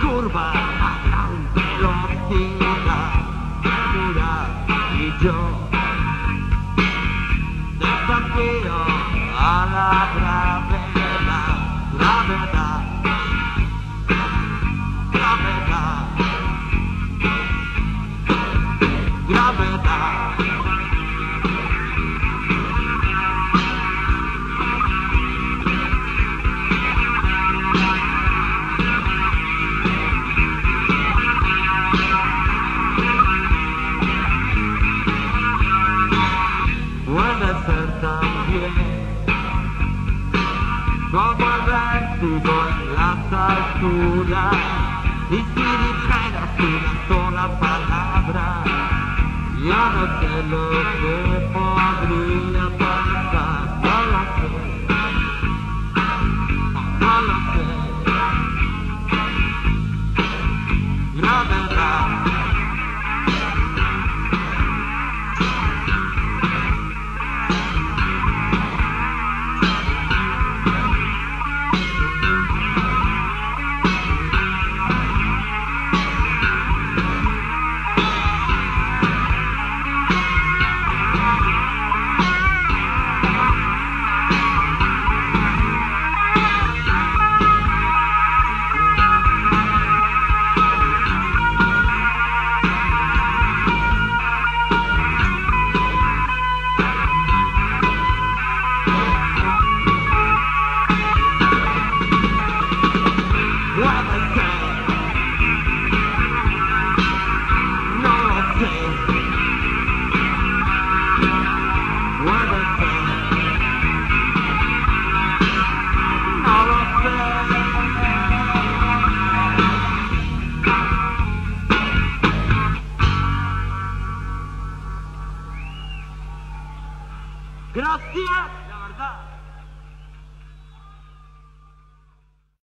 Curva a un velocità dura di Gio alla como vértigo en las alturas y si dijeras una sola palabra. Yo no sé lo que podría Gracias, la verdad.